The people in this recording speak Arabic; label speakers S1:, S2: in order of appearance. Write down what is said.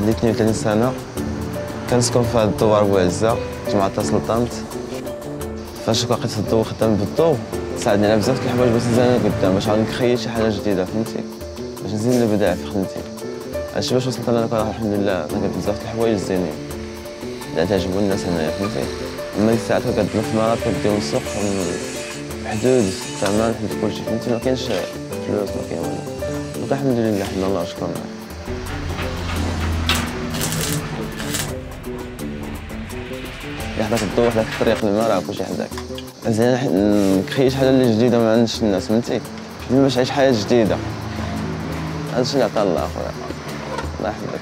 S1: عندي 32 سنة. كنسكن في هاد الدوار بوعزة جماعة سلطنت فاش لقيت الضو خدام بالضو ساعدني على بزاف د الحوايج باش نزيد قدام باش غادي نخيل شي حاجة جديدة فهمتي؟ باش نزيد الابداع في خدمتي. هادشي باش وصلت أنا كنعرف الحمد لله لقيت بزاف د الحوايج زينين اللي تعجبوا الناس هنايا فهمتي؟ أما ديك الساعات كنقدم في مرات كديهم السوق حدود الثمن حدود كلشي فهمتي؟ ما فلوس ما كاين والو. الحمد لله حمد الله وشكرا يحضرك الضوء يحضرك الطريق ما راه كلشي حداك. زين نكري شي حاجة اللي جديدة ما عندش الناس فهمتي؟ باش عيش حياه جديدة. هذا الشيء اللي عطا الله أخويا. الله يحفظك.